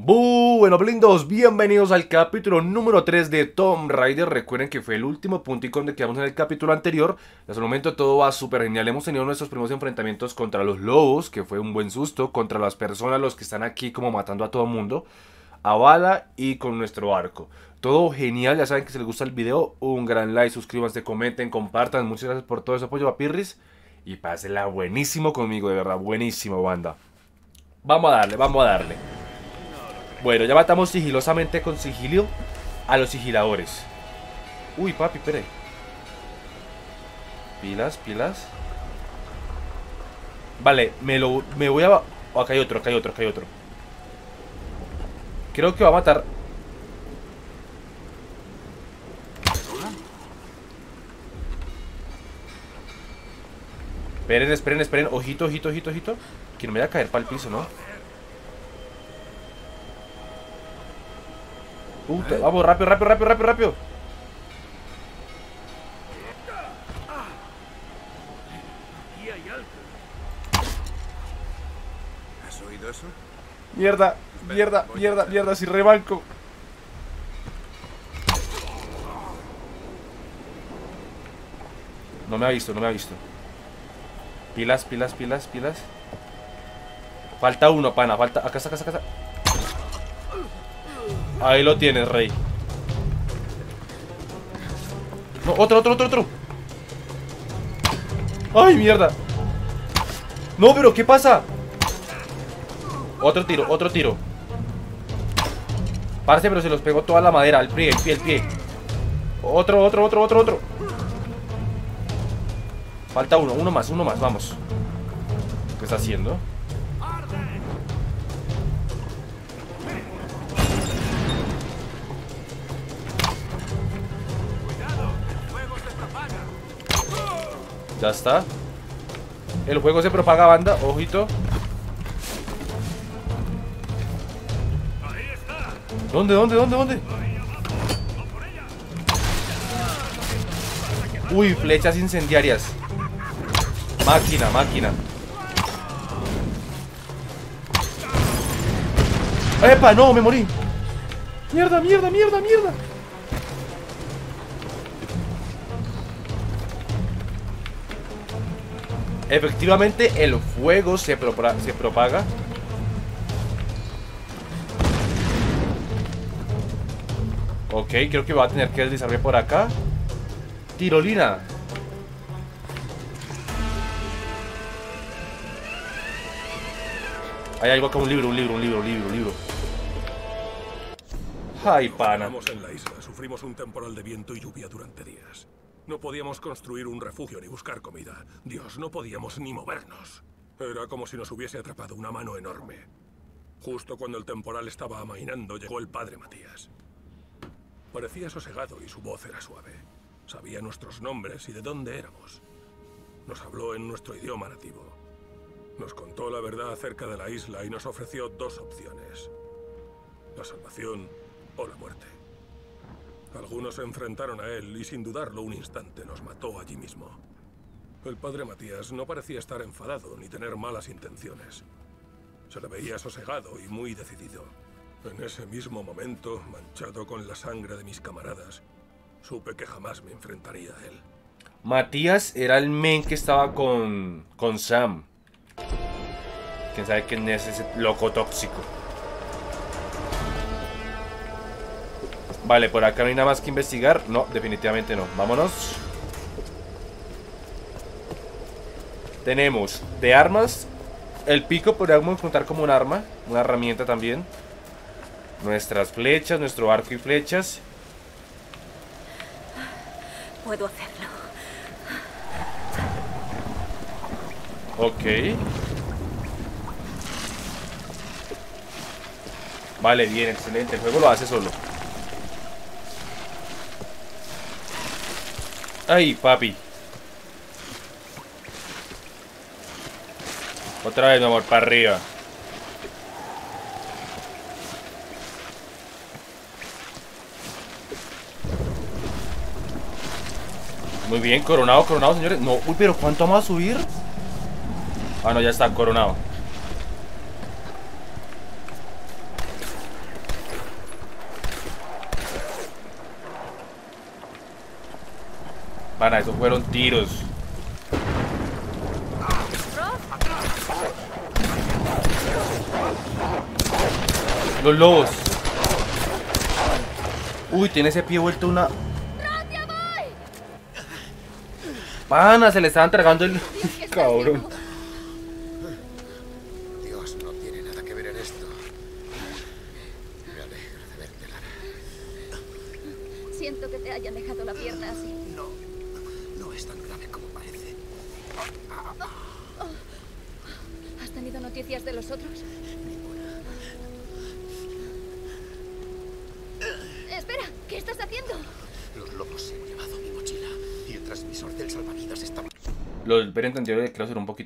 Bueno, blindos, bienvenidos al capítulo número 3 de Tomb Raider. Recuerden que fue el último puntico donde quedamos en el capítulo anterior. Hasta el momento todo va súper genial. Hemos tenido nuestros primeros enfrentamientos contra los lobos, que fue un buen susto, contra las personas, los que están aquí como matando a todo mundo, a bala y con nuestro arco. Todo genial, ya saben que si les gusta el video, un gran like, suscríbanse, comenten, compartan. Muchas gracias por todo ese apoyo a Pirris. Y pásenla buenísimo conmigo, de verdad, buenísimo, banda. Vamos a darle, vamos a darle. Bueno, ya matamos sigilosamente con sigilio a los sigiladores. Uy, papi, espere. Pilas, pilas. Vale, me lo me voy a... Oh, acá hay otro, acá hay otro, acá hay otro. Creo que va a matar... Esperen, esperen, esperen. Ojito, ojito, ojito, ojito. Que no me vaya a caer para el piso, ¿no? Puta, vamos, rápido, rápido, rápido, rápido, rápido. ¿Has oído eso? Mierda, mierda, mierda, mierda, si rebanco. No me ha visto, no me ha visto. Pilas, pilas, pilas, pilas. Falta uno, pana, falta. Acá está, acá está, acá está. Ahí lo tienes, rey. No, otro, otro, otro, otro. ¡Ay, mierda! No, pero ¿qué pasa? Otro tiro, otro tiro. Parce, pero se los pegó toda la madera, el pie, el pie, el pie. Otro, otro, otro, otro, otro. Falta uno, uno más, uno más, vamos. ¿Qué está haciendo? Ya está. El juego se propaga banda, ojito. ¿Dónde, dónde, dónde, dónde? Uy, flechas incendiarias. Máquina, máquina. ¡Epa! No, me morí. Mierda, mierda, mierda, mierda. Efectivamente, el fuego se, se propaga. Ok, creo que va a tener que deslizarme por acá. Tirolina. Hay algo acá, un libro, un libro, un libro, un libro, un libro. Ay, pana. Estamos en la isla, sufrimos un temporal de viento y lluvia durante días. No podíamos construir un refugio ni buscar comida. Dios, no podíamos ni movernos. Era como si nos hubiese atrapado una mano enorme. Justo cuando el temporal estaba amainando, llegó el padre Matías. Parecía sosegado y su voz era suave. Sabía nuestros nombres y de dónde éramos. Nos habló en nuestro idioma nativo. Nos contó la verdad acerca de la isla y nos ofreció dos opciones. La salvación o la muerte. Algunos se enfrentaron a él y sin dudarlo un instante nos mató allí mismo. El padre Matías no parecía estar enfadado ni tener malas intenciones. Se le veía sosegado y muy decidido. En ese mismo momento, manchado con la sangre de mis camaradas, supe que jamás me enfrentaría a él. Matías era el men que estaba con, con Sam. Quién sabe quién es ese loco tóxico. Vale, por acá no hay nada más que investigar. No, definitivamente no. Vámonos. Tenemos de armas. El pico podríamos contar como un arma. Una herramienta también. Nuestras flechas, nuestro arco y flechas. Puedo hacerlo. Ok. Vale, bien, excelente. El juego lo hace solo. Ay, papi. Otra vez, mi amor, para arriba. Muy bien, coronado, coronado, señores. No, uy, pero ¿cuánto vamos a subir? Ah, no, ya está, coronado. Para, eso fueron tiros. Los lobos. Uy, tiene ese pie vuelto una... Pana, se le estaba entregando el... Cabrón.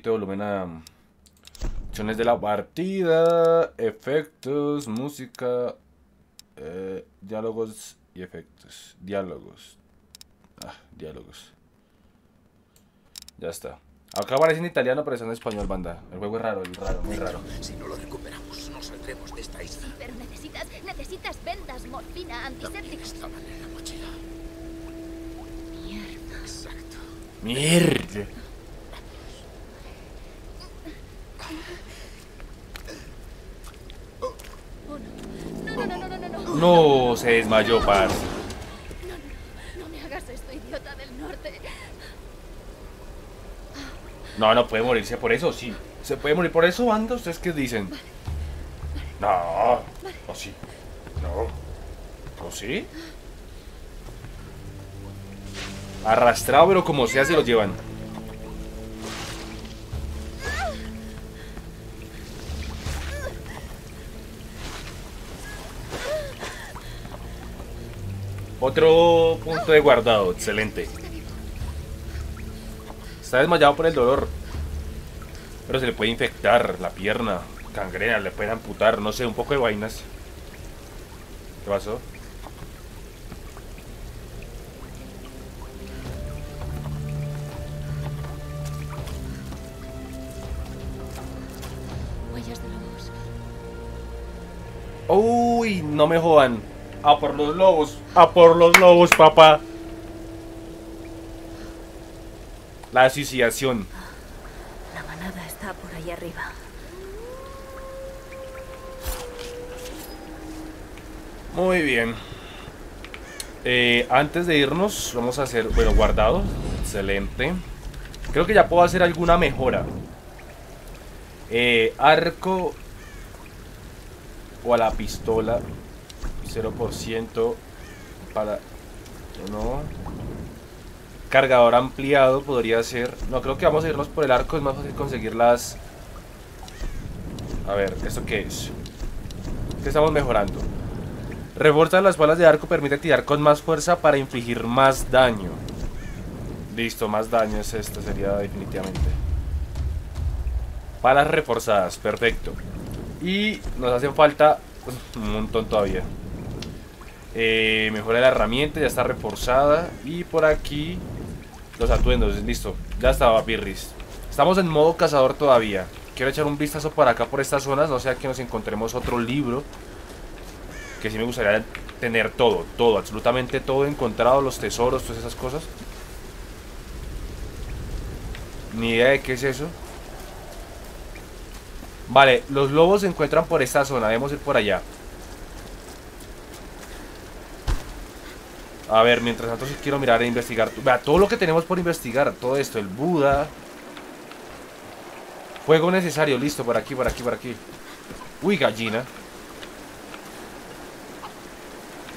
poquito de volumen a opciones de la partida, efectos, música, eh, diálogos y efectos. Diálogos. Ah, diálogos. Ya está. Acá aparece en italiano, pero está en español, banda. El juego es raro, es raro, muy raro. Si no lo recuperamos, no saldremos de esta isla. Pero necesitas, necesitas vendas, morfina, antisépticos. estaban en la mochila. Mierda. Exacto. Mierda. No. No, no, no, no, no, no, no. No, se desmayó, parce. No me hagas esto, idiota del norte. No, no puede morirse por eso, sí. ¿Se puede morir por eso, banda? ¿Ustedes qué dicen? No, ¿o sí? No. ¿O sí? Arrastrado, pero como sea, se lo llevan. Otro punto de guardado, excelente. Está desmayado por el dolor. Pero se le puede infectar la pierna, cangrena, le pueden amputar, no sé, un poco de vainas. ¿Qué pasó? Huellas de lobos. Uy, no me jodan. A por los lobos. A por los lobos, papá. La asociación. La manada está por ahí arriba. Muy bien. Eh, antes de irnos, vamos a hacer, bueno, guardado. Excelente. Creo que ya puedo hacer alguna mejora. Eh, arco o a la pistola. 0% para... No. Cargador ampliado podría ser... No, creo que vamos a irnos por el arco. Es más fácil conseguir las... A ver, ¿esto qué es? ¿Qué estamos mejorando? Refuerza las balas de arco permite tirar con más fuerza para infligir más daño. Listo, más daño es esto, sería definitivamente. Balas reforzadas, perfecto. Y nos hacen falta un montón todavía. Eh, mejora la herramienta, ya está reforzada. Y por aquí los atuendos, listo. Ya estaba Pirris. Estamos en modo cazador todavía. Quiero echar un vistazo por acá, por estas zonas. No sea que nos encontremos otro libro que sí me gustaría tener todo, todo, absolutamente todo encontrado, los tesoros, todas esas cosas. Ni idea de qué es eso. Vale, los lobos se encuentran por esta zona, debemos ir por allá. A ver, mientras tanto sí quiero mirar e investigar. Vea, todo lo que tenemos por investigar, todo esto, el Buda. Fuego necesario, listo, por aquí, por aquí, por aquí. Uy, gallina.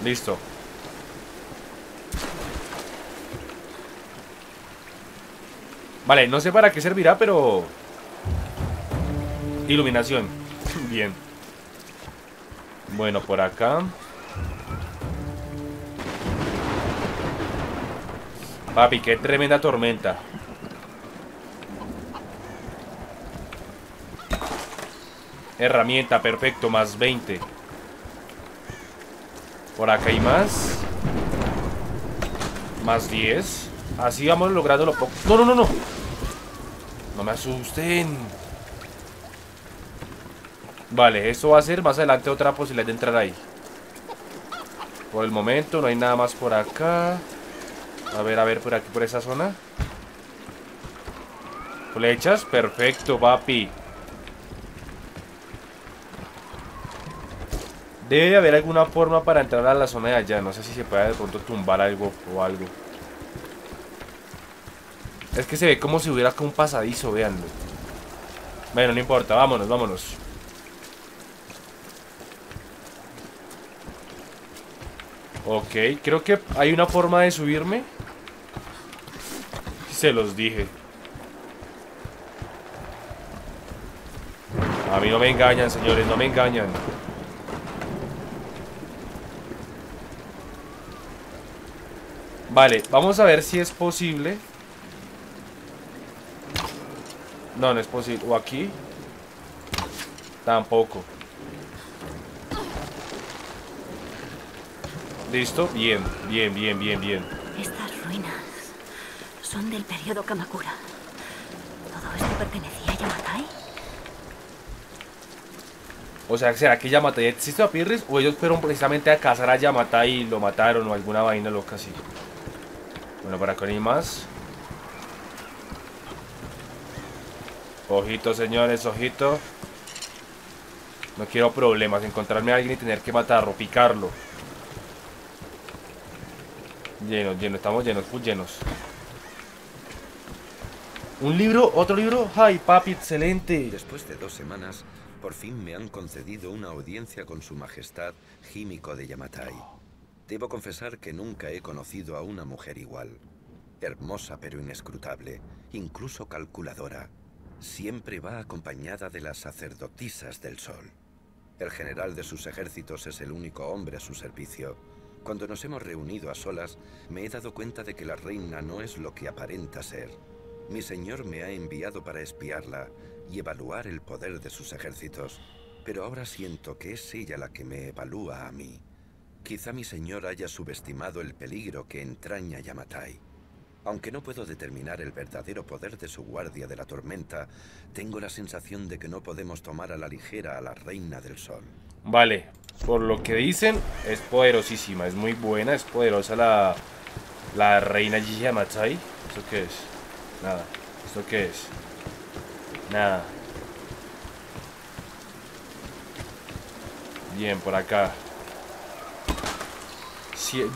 Listo. Vale, no sé para qué servirá, pero... Iluminación. Bien. Bueno, por acá. Papi, qué tremenda tormenta. Herramienta, perfecto, más 20. Por acá hay más. Más 10. Así vamos logrando lo poco. No, no, no, no. No me asusten. Vale, esto va a ser más adelante otra posibilidad de entrar ahí. Por el momento no hay nada más por acá. A ver, a ver, por aquí, por esa zona. Flechas, perfecto, papi. Debe haber alguna forma para entrar a la zona de allá. No sé si se puede de pronto tumbar algo o algo. Es que se ve como si hubiera como un pasadizo, veanlo. Bueno, no importa, vámonos, vámonos. Ok, creo que hay una forma de subirme. Se los dije. A mí no me engañan, señores, no me engañan. Vale, vamos a ver si es posible. No, no es posible. O aquí. Tampoco. ¿Listo? Bien, bien, bien, bien, bien. Estas ruinas son del periodo Kamakura. ¿Todo esto pertenecía a Yamatai? O sea, ¿será que Yamatai existe a Pirris? ¿O ellos fueron precisamente a cazar a Yamatai y lo mataron o alguna vaina loca así? Bueno, para no hay más. Ojito, señores, ojito. No quiero problemas, encontrarme a alguien y tener que matarlo, picarlo. Llenos, llenos, estamos llenos, full llenos. ¿Un libro? ¿Otro libro? ¡Ay, papi, excelente! Después de dos semanas, por fin me han concedido una audiencia con su majestad Himiko de Yamatai. Debo confesar que nunca he conocido a una mujer igual. Hermosa pero inescrutable, incluso calculadora. Siempre va acompañada de las sacerdotisas del sol. El general de sus ejércitos es el único hombre a su servicio. Cuando nos hemos reunido a solas, me he dado cuenta de que la reina no es lo que aparenta ser. Mi señor me ha enviado para espiarla y evaluar el poder de sus ejércitos, pero ahora siento que es ella la que me evalúa a mí. Quizá mi señor haya subestimado el peligro que entraña Yamatai. Aunque no puedo determinar el verdadero poder de su guardia de la tormenta, tengo la sensación de que no podemos tomar a la ligera a la reina del sol. Vale, por lo que dicen, es poderosísima, es muy buena, es poderosa la, la reina Yamatai. ¿Eso qué es? Nada. ¿Esto qué es? Nada. Bien, por acá.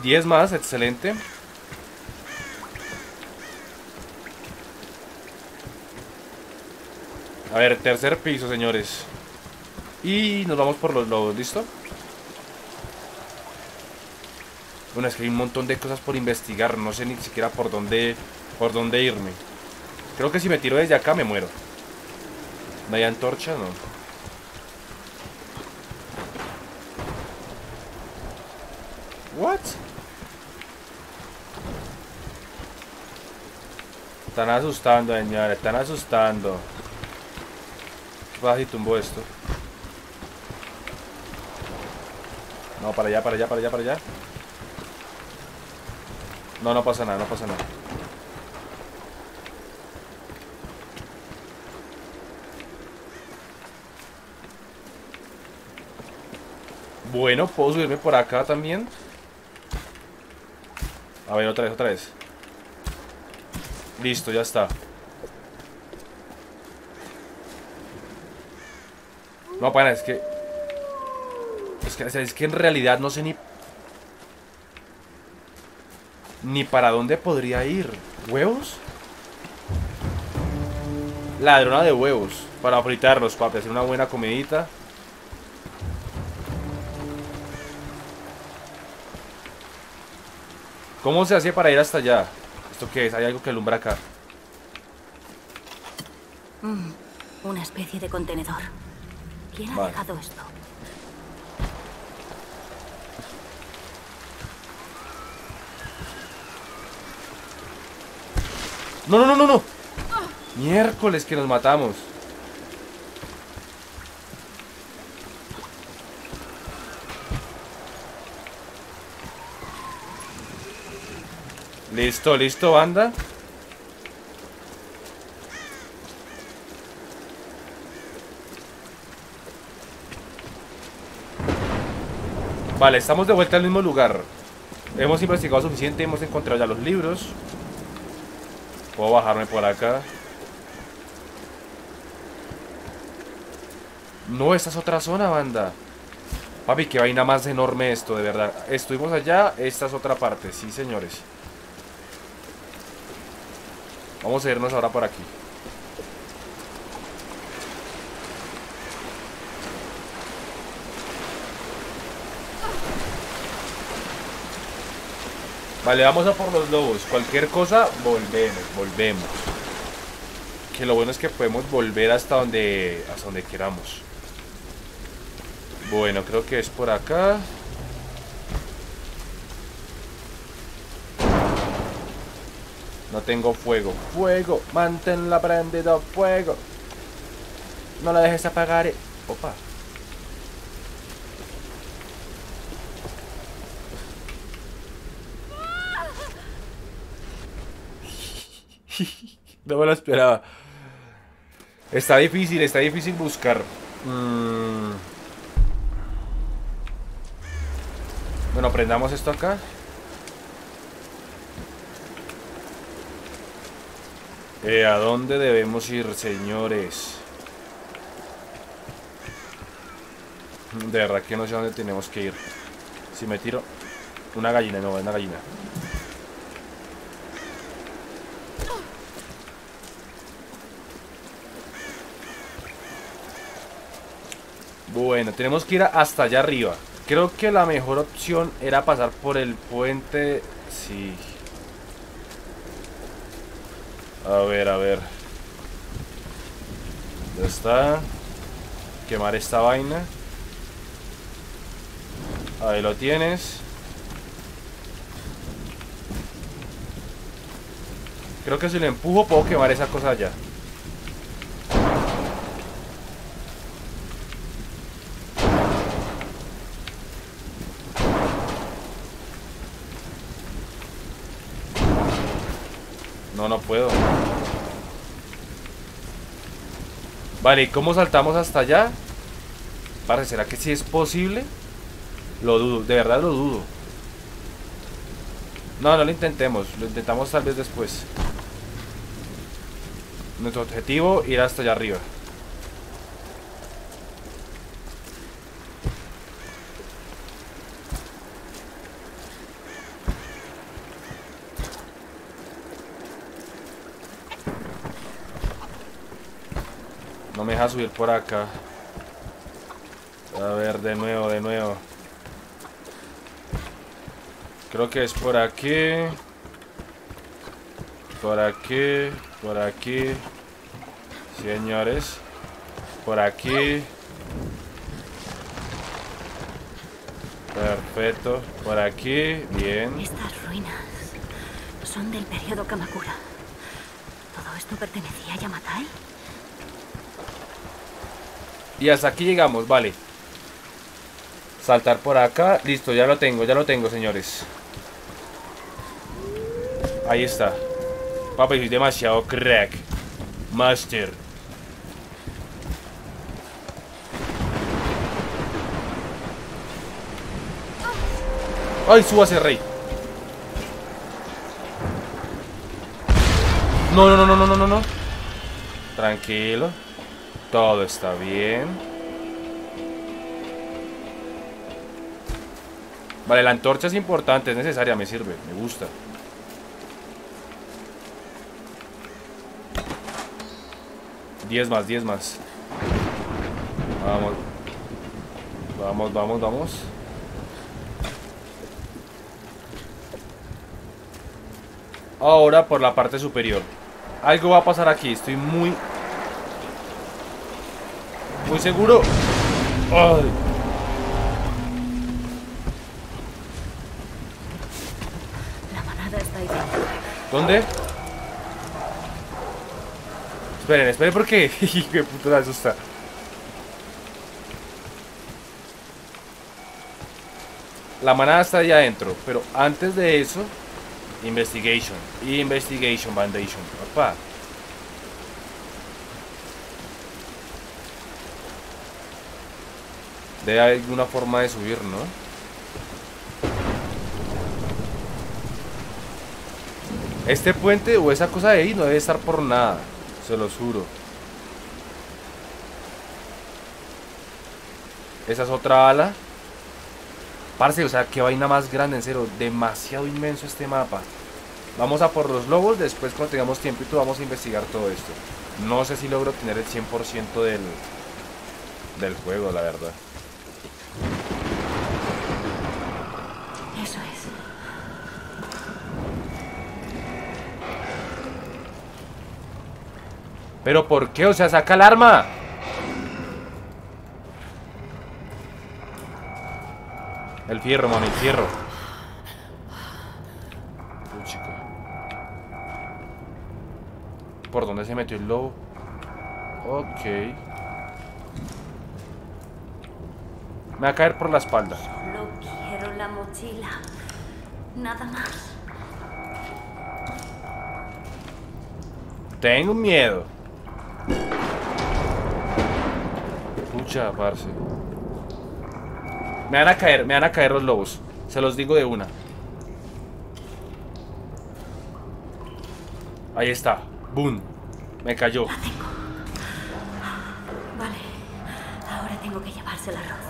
10 más, excelente. A ver, tercer piso, señores. Y nos vamos por los lobos, ¿listo? Bueno, es que hay un montón de cosas por investigar. No sé ni siquiera por dónde, por dónde irme. Creo que si me tiro desde acá me muero. ¿No hay antorcha? No. What? Están asustando, señores. Están asustando. ¿Qué pasa si tumbo esto? No, para allá, para allá, para allá, para allá. No, no pasa nada, no pasa nada. Bueno, puedo subirme por acá también. A ver, otra vez, otra vez. Listo, ya está. No, para, es que... Es que, es que en realidad no sé ni... Ni para dónde podría ir. ¿Huevos? Ladrona de huevos. Para fritarlos, papi. Hacer una buena comidita. ¿Cómo se hace para ir hasta allá? ¿Esto qué es? ¿Hay algo que alumbra acá? Mm, una especie de contenedor. ¿Quién ha Vale. dejado esto? No, no, no, no, no. Miércoles que nos matamos. Listo, listo, banda. Vale, estamos de vuelta al mismo lugar. hemos investigado suficiente, hemos encontrado ya los libros. Puedo bajarme por acá. No, esta es otra zona, banda. Papi, qué vaina más enorme esto, de verdad. Estuvimos allá, esta es otra parte, sí, señores. Vamos a irnos ahora por aquí. Vale, vamos a por los lobos. Cualquier cosa, volvemos, volvemos. Que lo bueno es que podemos volver hasta donde, hasta donde queramos. Bueno, creo que es por acá. No tengo fuego. Fuego, manténla prendida, fuego. No la dejes apagar. Opa. No me lo esperaba. Está difícil, está difícil buscar. Mm. Bueno, prendamos esto acá. Eh, ¿A dónde debemos ir, señores? De verdad que no sé a dónde tenemos que ir. Si me tiro... Una gallina, no, una gallina. Bueno, tenemos que ir hasta allá arriba. Creo que la mejor opción era pasar por el puente... Sí. A ver, a ver. Ya está. Quemar esta vaina. Ahí lo tienes. Creo que si le empujo puedo quemar esa cosa allá. Puedo. Vale, ¿y cómo saltamos hasta allá? Parece, ¿será que sí es posible? Lo dudo, de verdad lo dudo. No, no lo intentemos. Lo intentamos tal vez después. Nuestro objetivo, ir hasta allá arriba. Deja subir por acá. A ver, de nuevo, de nuevo. Creo que es por aquí. Por aquí. Por aquí. Señores. Por aquí. Perfecto. Por aquí. Bien. Estas ruinas son del periodo Kamakura. ¿Todo esto pertenecía a Yamatai? Y hasta aquí llegamos, vale. Saltar por acá. Listo, ya lo tengo, ya lo tengo, señores. Ahí está. Papi, soy demasiado crack. Master. ¡Ay, súbase, rey! No, no, no, no, no, no, no, no. Tranquilo. Todo está bien. Vale, la antorcha es importante, es necesaria, me sirve, me gusta. Diez más, diez más. Vamos. Vamos, vamos, vamos. Ahora por la parte superior. Algo va a pasar aquí, estoy muy muy seguro. Ay. La manada está ahí. ¿Dónde? Esperen, esperen porque qué puta está. La manada está allá adentro, pero antes de eso, investigation, investigation, foundation, papá. Haber alguna forma de subir, ¿no? Este puente o esa cosa de ahí no debe estar por nada. Se los juro. Esa es otra ala. Parce, o sea, qué vaina más grande, en serio. Demasiado inmenso este mapa. Vamos a por los lobos, después cuando tengamos tiempo y vamos a investigar todo esto. No sé si logro tener el 100% del, del juego, la verdad. Eso es. ¿Pero por qué? O sea, saca el arma. El fierro, mami, el fierro. Uy. ¿Por dónde se metió el lobo? Ok. Me va a caer por la espalda. Solo quiero la mochila. Nada más. Tengo miedo. Me van a caer, me van a caer los lobos. Se los digo de una. Ahí está. Boom. Me cayó. Vale. Ahora tengo que llevarse el arroz.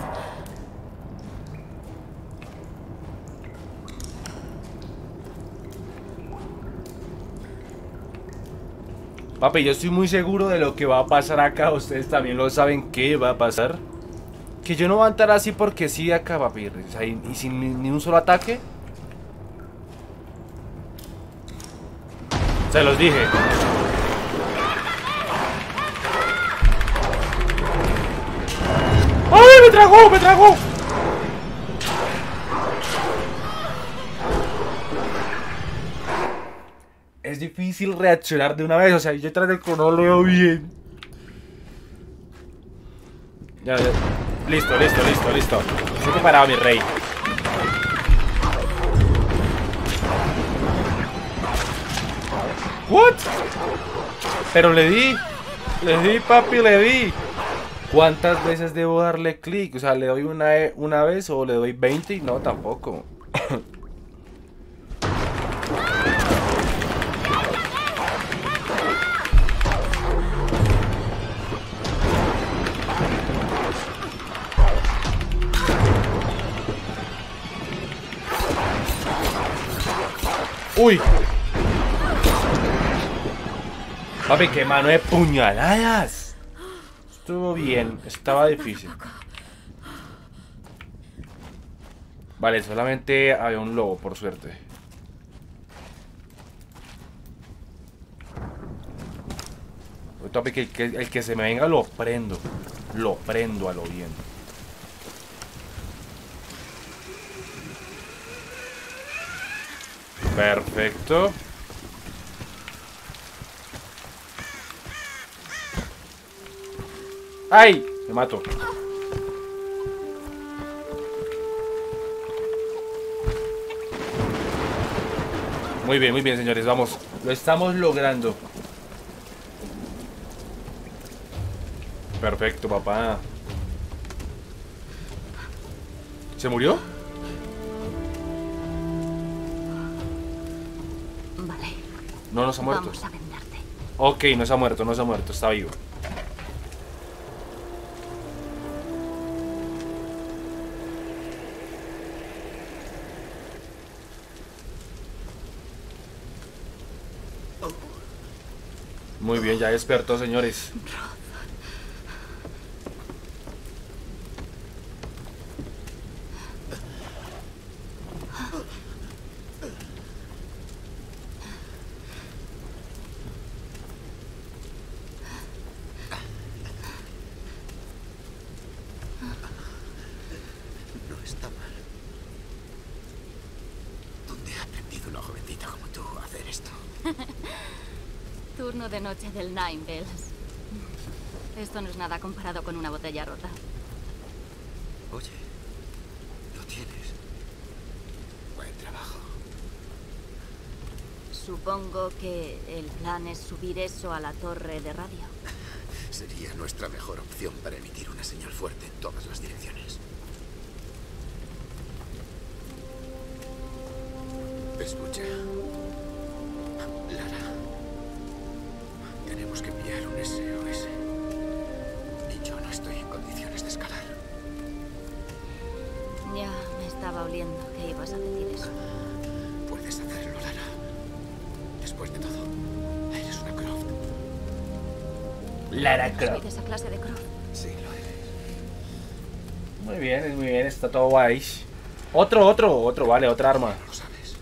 Papi, yo estoy muy seguro de lo que va a pasar acá. Ustedes también lo saben qué va a pasar. Que yo no voy a entrar así porque sí acá, papi. Y sin ni, ni un solo ataque. Se los dije. ¡Ay, me tragó, me tragó! Es difícil reaccionar de una vez, o sea, yo detrás del cono lo veo bien. Ya, ya. Listo, listo, listo, listo. Estoy preparado, mi rey. What? Pero le di. Le di, papi, le di. ¿Cuántas veces debo darle clic? O sea, ¿le doy una, una vez o le doy 20? No, tampoco. Uy. Papi, qué mano de puñaladas. Estuvo bien, estaba difícil. Vale, solamente había un lobo, por suerte. Que, que- el que se me venga lo prendo. Lo prendo a lo bien. Perfecto. ¡Ay! Me mato. Muy bien, muy bien, señores. Vamos. Lo estamos logrando. Perfecto, papá. ¿Se murió? No, no se ha muerto. Vamos a venderte. Ok, no se ha muerto, no se ha muerto, está vivo. Muy bien, ya despertó, señores está mal. ¿Dónde ha aprendido una jovencita como tú a hacer esto? Turno de noche del Nine Bells. Esto no es nada comparado con una botella rota. Oye, lo tienes. Buen trabajo. Supongo que el plan es subir eso a la torre de radio. Sería nuestra mejor opción para emitir una señal fuerte en todas las direcciones. Escucha. Lara Soy de esa clase de Croft. Sí, lo eres. Muy bien, muy bien, está todo guay. Otro, otro, otro, vale, otra arma. Lo sabes.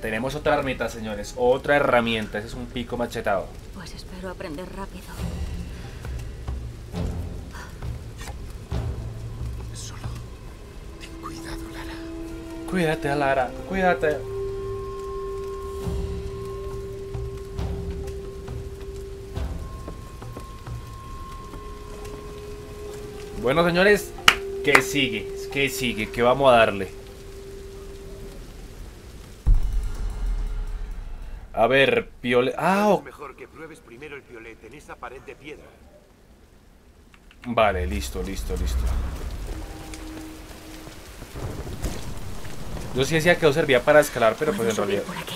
Tenemos otra armita, señores. Otra herramienta. Ese es un pico machetado. Pues espero aprender rápido. Solo ten cuidado, Lara. Cuídate, Lara. Cuídate. Bueno, señores, ¿qué sigue? ¿Qué sigue? ¿Qué vamos a darle? A ver, piole... Ah, mejor que pruebes primero el piolet en esa pared de piedra. Vale, listo, listo, listo. Yo sí decía que no servía para escalar, pero pues Puedo en subir realidad... por aquí.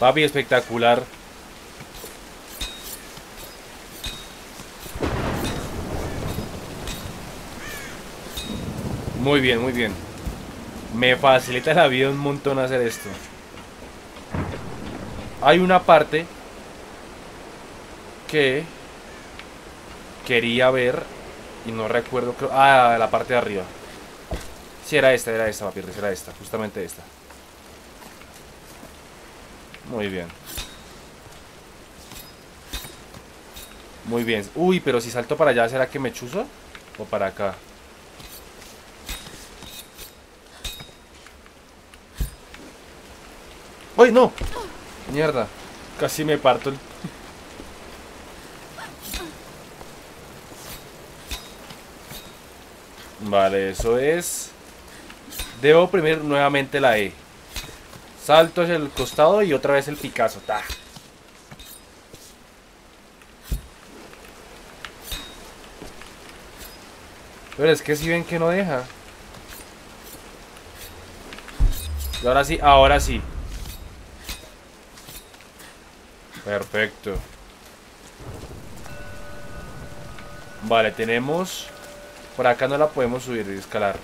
Papi, espectacular. Muy bien, muy bien. Me facilita la vida un montón hacer esto. Hay una parte que quería ver y no recuerdo. creo- Ah, la parte de arriba. Sí, era esta, era esta, papi, era esta, justamente esta. Muy bien. Muy bien. Uy, pero si salto para allá, ¿será que me chuzo? ¿O para acá? ¡Uy, no! Mierda. Casi me parto el... Vale, eso es... Debo oprimir nuevamente la E. Salto hacia el costado y otra vez el Picasso. Ta. Pero es que si ven que no deja. Y ahora sí, ahora sí. Perfecto. Vale, tenemos... Por acá no la podemos subir y escalar.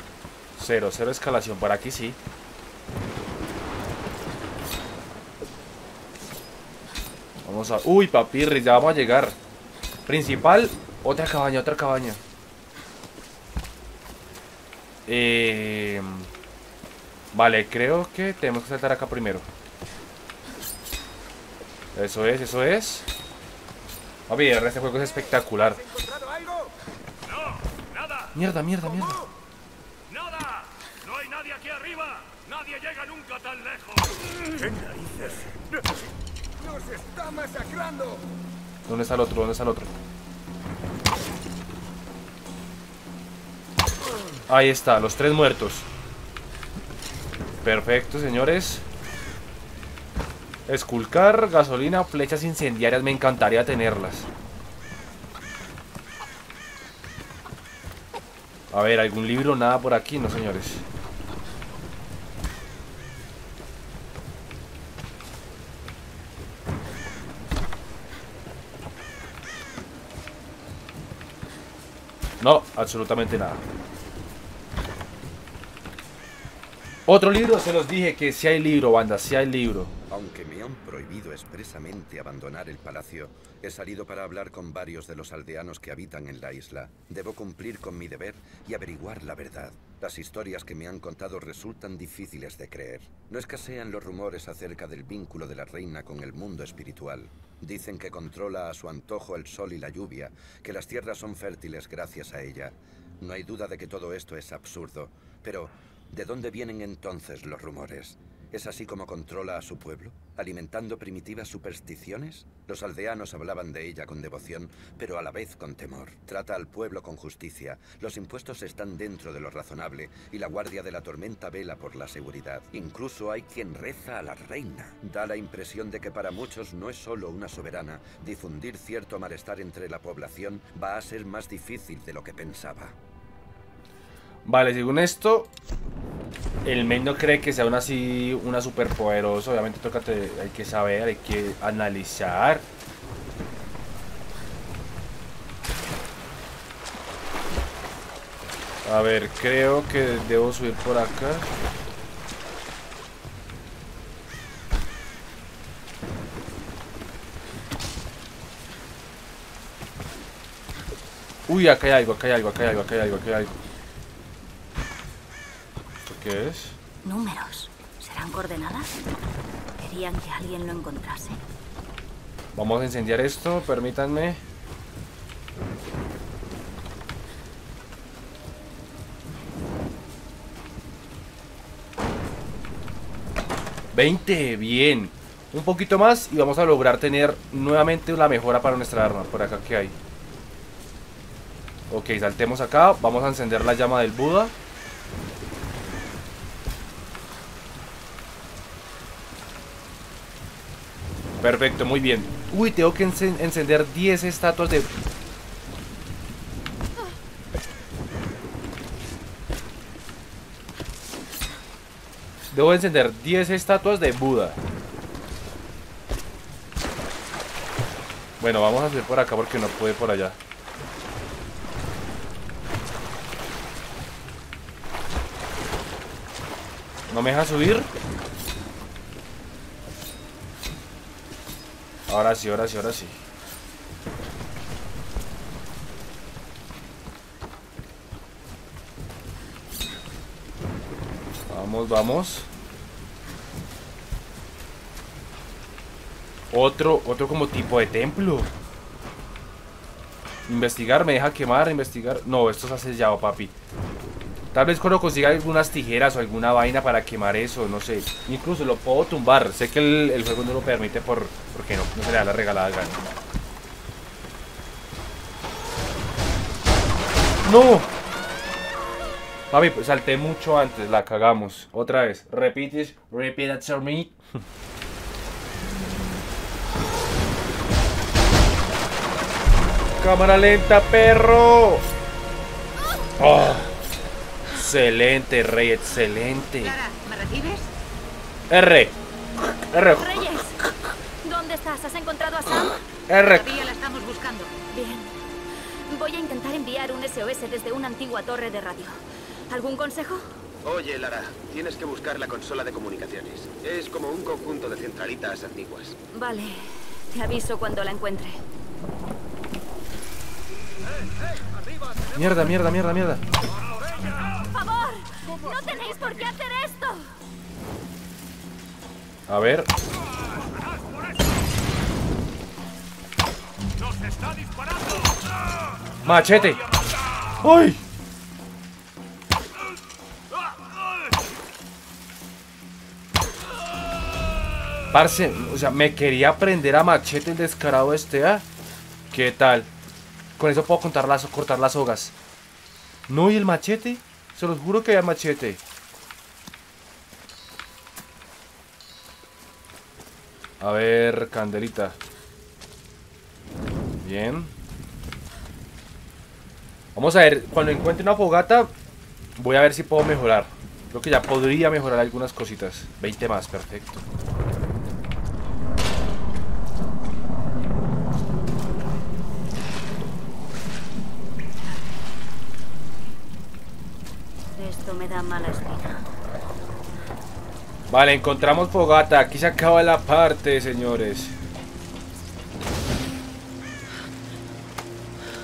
Cero, cero escalación. Por aquí sí. Vamos a... Uy, papirri, ya vamos a llegar. Principal, otra cabaña, otra cabaña. Eh... Vale, creo que tenemos que saltar acá primero. Eso es, eso es. Papi, el este juego es espectacular. ¿Encontrado algo? No, nada, Mierda, mierda, mierda. nada. No hay nadie aquí arriba. Nadie llega nunca tan lejos. ¿Qué narices? ¡Nos está masacrando! ¿Dónde está el otro? ¿Dónde está el otro? Ahí está, los tres muertos. Perfecto, señores. Esculcar, gasolina, flechas incendiarias, me encantaría tenerlas. A ver, ¿algún libro? Nada por aquí, no, señores. No, absolutamente nada. Otro libro, se los dije que si hay libro, banda, si hay libro. Aunque me han prohibido expresamente abandonar el palacio, he salido para hablar con varios de los aldeanos que habitan en la isla. Debo cumplir con mi deber y averiguar la verdad. Las historias que me han contado resultan difíciles de creer. No escasean los rumores acerca del vínculo de la reina con el mundo espiritual. Dicen que controla a su antojo el sol y la lluvia, que las tierras son fértiles gracias a ella. No hay duda de que todo esto es absurdo, pero ¿de dónde vienen entonces los rumores? ¿Es así como controla a su pueblo? ¿Alimentando primitivas supersticiones? Los aldeanos hablaban de ella con devoción, pero a la vez con temor. Trata al pueblo con justicia. Los impuestos están dentro de lo razonable y la guardia de la tormenta vela por la seguridad. Incluso hay quien reza a la reina. Da la impresión de que para muchos no es solo una soberana. Difundir cierto malestar entre la población va a ser más difícil de lo que pensaba. Vale, según esto, el men no cree que sea una así, una super poderosa. Obviamente toca, hay que saber, hay que analizar. A ver, creo que debo subir por acá. Uy, acá hay algo, acá hay algo, acá hay algo, acá hay algo, acá hay algo. ¿Esto qué es? Números. ¿Serán coordenadas? Querían que alguien lo encontrase. Vamos a incendiar esto, permítanme. ¡20! Bien. Un poquito más y vamos a lograr tener nuevamente una mejora para nuestra arma. Por acá, ¿qué hay? Ok, saltemos acá. Vamos a encender la llama del Buda. Perfecto, muy bien. Uy, tengo que encen- encender 10 estatuas de... Debo encender 10 estatuas de Buda. Bueno, vamos a subir por acá porque no puede por allá. ¿No me deja subir? Ahora sí, ahora sí, ahora sí. Vamos, vamos. Otro, otro como tipo de templo. Investigar, me deja quemar, investigar. No, esto se hace ya, papi. Tal vez cuando consiga algunas tijeras o alguna vaina para quemar eso, no sé. Incluso lo puedo tumbar. Sé que el, el juego no lo permite por, porque no, no se le da la regalada gana. ¡No! Papi, pues salté mucho antes, la cagamos. Otra vez. Repeat it, repeat after me. Cámara lenta, perro. Oh, excelente, rey, excelente. Clara, ¿me recibes? R. R. Reyes, ¿dónde estás? ¿Has encontrado a Sam? R. Todavía la estamos buscando. Bien. Voy a intentar enviar un SOS desde una antigua torre de radio. ¿Algún consejo? Oye, Lara, tienes que buscar la consola de comunicaciones. Es como un conjunto de centralitas antiguas. Vale. Te aviso cuando la encuentre. Mierda, mierda, mierda, mierda. ¡Por favor! ¡No tenéis por qué hacer esto! A ver. Machete. ¡Ay! Parce, o sea, me quería aprender a machete el descarado este, ¿ah? ¿Qué tal? Con eso puedo contar las, cortar las hogas. No, ¿y el machete? Se los juro que hay machete. A ver, candelita. Bien. Vamos a ver, cuando encuentre una fogata, voy a ver si puedo mejorar. Creo que ya podría mejorar algunas cositas. 20 más, perfecto. Esto me da mala espina. Vale, encontramos fogata. Aquí se acaba la parte, señores.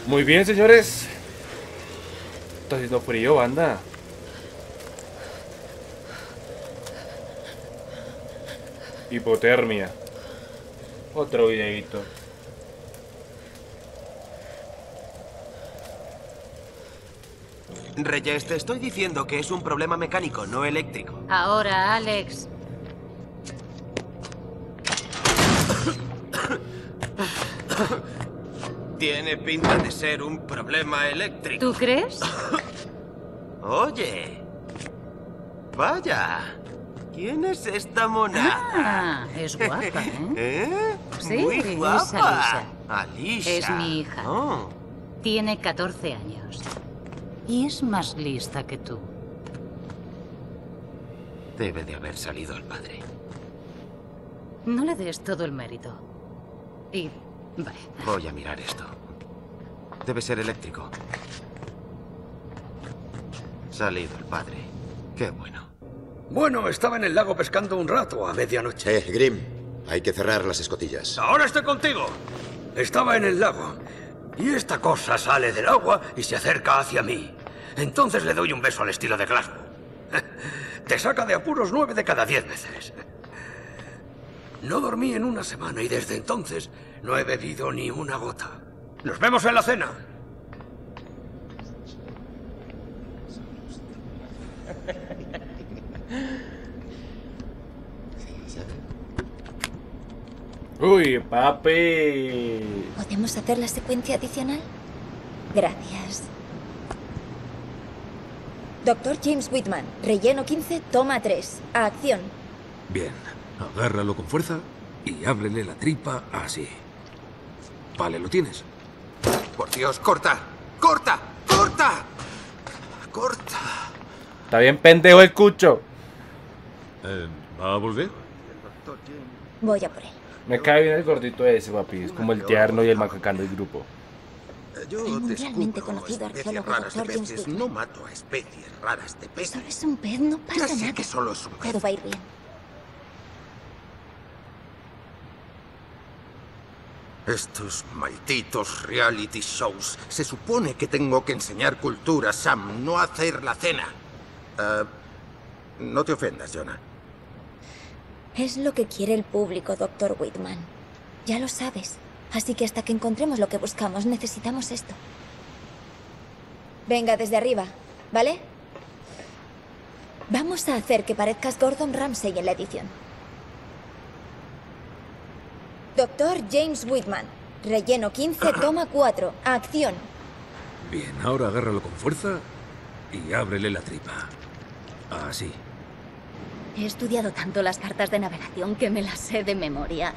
Muy bien, señores. Está haciendo frío, banda. Hipotermia. Otro videito. Reyes, te estoy diciendo que es un problema mecánico, no eléctrico. Ahora, Alex. Tiene pinta de ser un problema eléctrico. ¿Tú crees? Oye. Vaya. ¿Quién es esta mona? Ah, es guapa, ¿eh? ¿Eh? Sí, Muy es guapa. Alicia. Alicia. Es mi hija. Oh. Tiene 14 años. Y es más lista que tú. Debe de haber salido el padre. No le des todo el mérito. Y... Vale. Voy a mirar esto. Debe ser eléctrico. Salido el padre. Qué bueno. Bueno, estaba en el lago pescando un rato a medianoche. Eh, Grim, hay que cerrar las escotillas. Ahora estoy contigo. Estaba en el lago. Y esta cosa sale del agua y se acerca hacia mí. Entonces le doy un beso al estilo de Glasgow. Te saca de apuros nueve de cada diez veces. No dormí en una semana y desde entonces no he bebido ni una gota. Nos vemos en la cena. Uy, papi. ¿Podemos hacer la secuencia adicional? Gracias. Doctor James Whitman, relleno 15, toma 3. A acción. Bien, agárralo con fuerza y ábrele la tripa así. Vale, ¿lo tienes? Por Dios, corta. ¡Corta! ¡Corta! ¡Corta! Está bien pendejo el cucho. Eh, ¿Va a volver? Voy a por él. Me cae bien el gordito ese, papi. Es como el tierno y el macacán del grupo. Yo El mundialmente descubro conocido especies arqueólogo raras de Dr. James peces. No mato a especies raras de peces. Solo es un pez, no pasa Ya sé nada. que solo es un pez. Todo va a ir bien. Estos malditos reality shows. Se supone que tengo que enseñar cultura, Sam, no hacer la cena. Ah, no te ofendas, Jonah. Es lo que quiere el público, Doctor Whitman. Ya lo sabes. Así que hasta que encontremos lo que buscamos, necesitamos esto. Venga, desde arriba, ¿vale? Vamos a hacer que parezcas Gordon Ramsay en la edición. Doctor James Whitman, relleno 15, toma 4, acción. Bien, ahora agárralo con fuerza y ábrele la tripa. Así. He estudiado tanto las cartas de navegación que me las sé de memoria.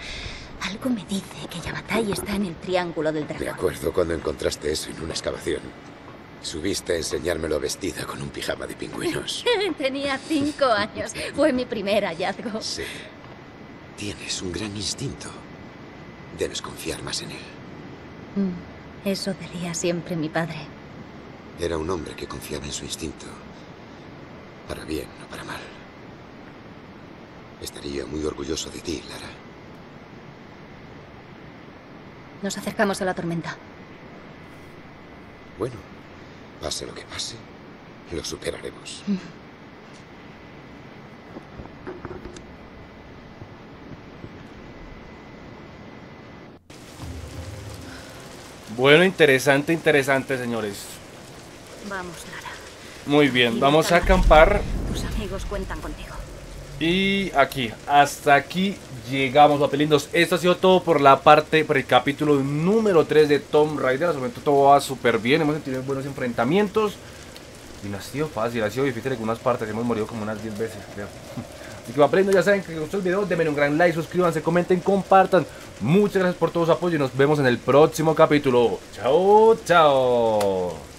Algo me dice que Yamatai está en el triángulo del Me dragón. acuerdo cuando encontraste eso en una excavación. Subiste a enseñármelo vestida con un pijama de pingüinos. Tenía cinco años. Fue mi primer hallazgo. Sí. Tienes un gran instinto. Debes confiar más en él. Mm, Eso diría siempre mi padre. Era un hombre que confiaba en su instinto. Para bien o para mal. Estaría muy orgulloso de ti, Lara. Nos acercamos a la tormenta. Bueno, pase lo que pase, lo superaremos. Bueno, interesante, interesante, señores. Vamos, Lara. Muy bien, vamos a acampar. Tus amigos cuentan contigo. Y aquí, hasta aquí llegamos, papelindos. Esto ha sido todo por la parte, por el capítulo número 3 de Tomb Raider. Hasta el momento todo va súper bien, hemos tenido buenos enfrentamientos. Y no ha sido fácil, ha sido difícil en algunas partes, hemos morido como unas 10 veces, creo. Así que papelindos, ya saben que les gustó el video, denme un gran like, suscríbanse, comenten, compartan. Muchas gracias por todo su apoyo y nos vemos en el próximo capítulo. Chao, chao.